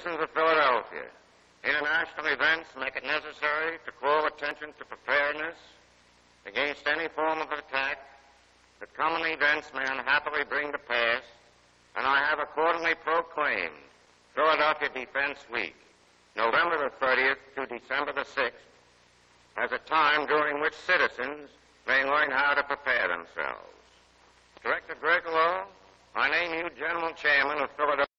Citizens of Philadelphia, international events make it necessary to call attention to preparedness against any form of attack that common events may unhappily bring to pass, and I have accordingly proclaimed Philadelphia Defense Week, November the 30th to December the 6th, as a time during which citizens may learn how to prepare themselves. Director Greg I name you General Chairman of Philadelphia.